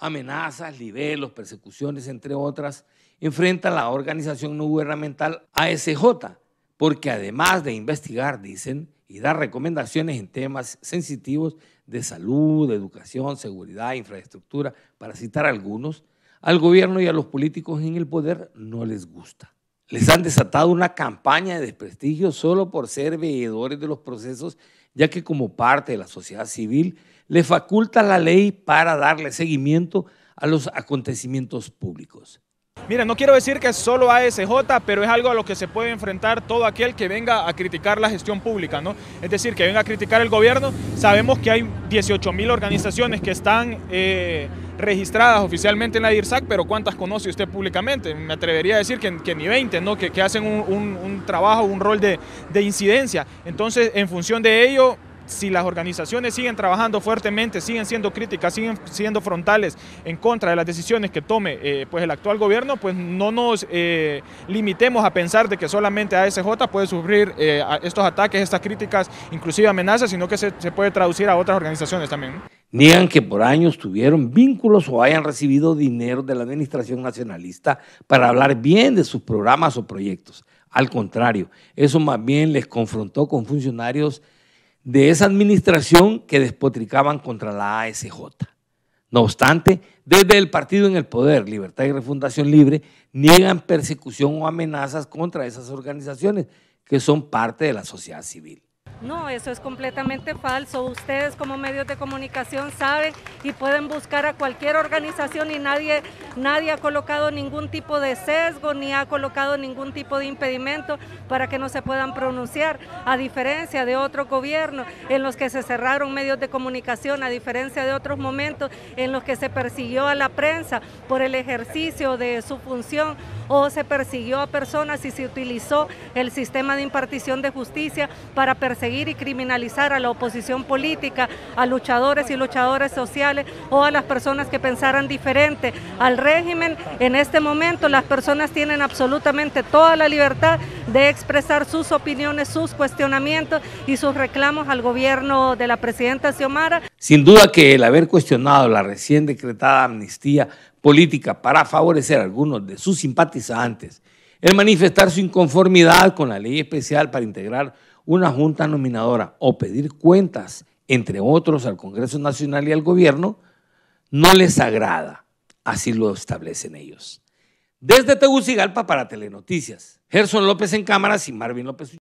amenazas, libelos, persecuciones, entre otras, enfrenta la organización no gubernamental ASJ, porque además de investigar, dicen, y dar recomendaciones en temas sensitivos de salud, educación, seguridad, infraestructura, para citar algunos, al gobierno y a los políticos en el poder no les gusta. Les han desatado una campaña de desprestigio solo por ser veedores de los procesos, ya que como parte de la sociedad civil le faculta la ley para darle seguimiento a los acontecimientos públicos. Mira, no quiero decir que es solo ASJ, pero es algo a lo que se puede enfrentar todo aquel que venga a criticar la gestión pública, ¿no? Es decir, que venga a criticar el gobierno. Sabemos que hay 18 mil organizaciones que están eh, registradas oficialmente en la DIRSAC, pero ¿cuántas conoce usted públicamente? Me atrevería a decir que, ni 20, ¿no? Que, hacen un, trabajo, un rol de, de incidencia. Entonces, en función de ello, si las organizaciones siguen trabajando fuertemente, siguen siendo críticas, siguen siendo frontales en contra de las decisiones que tome eh, pues el actual gobierno, pues no nos eh, limitemos a pensar de que solamente ASJ puede sufrir eh, estos ataques, estas críticas, inclusive amenazas, sino que se, se puede traducir a otras organizaciones también. Niegan que por años tuvieron vínculos o hayan recibido dinero de la administración nacionalista para hablar bien de sus programas o proyectos. Al contrario, eso más bien les confrontó con funcionarios de esa administración que despotricaban contra la ASJ. No obstante, desde el partido en el poder, Libertad y Refundación Libre, niegan persecución o amenazas contra esas organizaciones que son parte de la sociedad civil. No, eso es completamente falso. Ustedes como medios de comunicación saben y pueden buscar a cualquier organización y nadie, nadie ha colocado ningún tipo de sesgo ni ha colocado ningún tipo de impedimento para que no se puedan pronunciar, a diferencia de otros gobiernos en los que se cerraron medios de comunicación, a diferencia de otros momentos en los que se persiguió a la prensa por el ejercicio de su función o se persiguió a personas y se utilizó el sistema de impartición de justicia para y criminalizar a la oposición política, a luchadores y luchadoras sociales o a las personas que pensaran diferente al régimen. En este momento las personas tienen absolutamente toda la libertad de expresar sus opiniones, sus cuestionamientos y sus reclamos al gobierno de la presidenta Xiomara. Sin duda que el haber cuestionado la recién decretada amnistía política para favorecer a algunos de sus simpatizantes, el manifestar su inconformidad con la ley especial para integrar una junta nominadora o pedir cuentas, entre otros, al Congreso Nacional y al gobierno, no les agrada. Así lo establecen ellos. Desde Tegucigalpa para Telenoticias, Gerson López en cámaras y Marvin López.